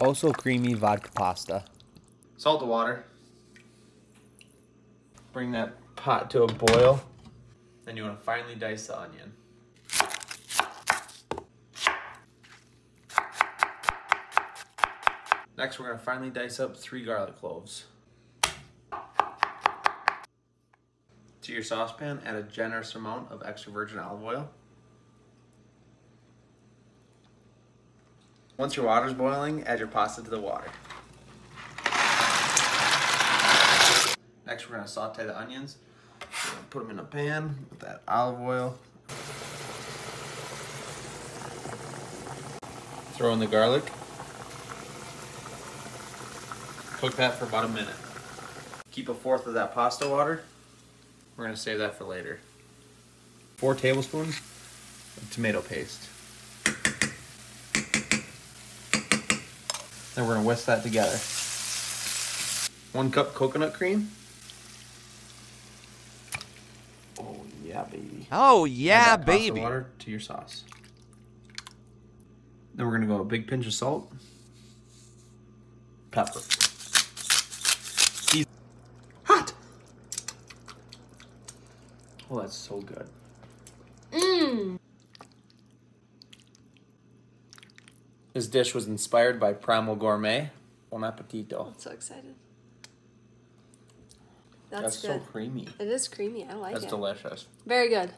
Also creamy vodka pasta. Salt the water. Bring that pot to a boil. Then you want to finely dice the onion. Next, we're going to finely dice up three garlic cloves. To your saucepan, add a generous amount of extra virgin olive oil. Once your water's boiling, add your pasta to the water. Next, we're gonna saute the onions. Put them in a pan with that olive oil. Throw in the garlic. Cook that for about a minute. Keep a fourth of that pasta water. We're gonna save that for later. Four tablespoons of tomato paste. Then we're gonna whisk that together. One cup coconut cream. Oh yeah, baby. Oh Add yeah, that pasta baby. Water to your sauce. Then we're gonna go a big pinch of salt, pepper. Seas- Hot. Oh, that's so good. Mmm. This dish was inspired by Primal Gourmet. Bon appetito. I'm so excited. That's, That's, so creamy. it is creamy. I like That's it. That's delicious. Very good.